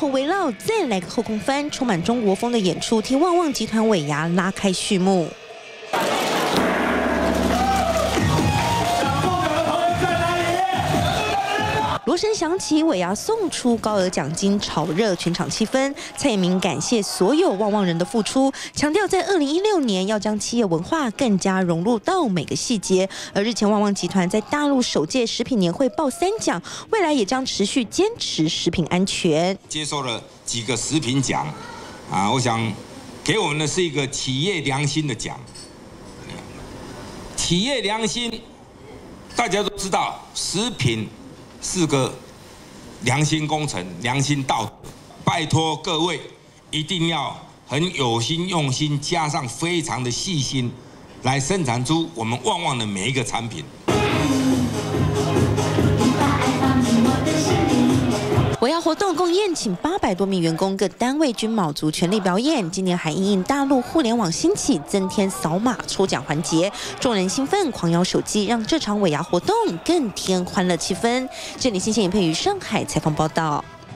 后围绕再来个后空翻，充满中国风的演出，替旺旺集团尾牙拉开序幕。锣声响起，尾牙送出高额奖金，炒热全场气氛。蔡衍明感谢所有旺旺人的付出，强调在二零一六年要将企业文化更加融入到每个细节。而日前旺旺集团在大陆首届食品年会报三奖，未来也将持续坚持食品安全。接受了几个食品奖，啊，我想给我们的是一个企业良心的奖。企业良心，大家都知道，食品。是个良心工程、良心道，拜托各位一定要很有心、用心，加上非常的细心，来生产出我们旺旺的每一个产品。活动共宴请八百多名员工，各单位均卯足全力表演。今年还因应大陆互联网兴起，增添扫码抽奖环节，众人兴奋狂摇手机，让这场尾牙活动更添欢乐气氛。这里新鲜影片于上海采访报道。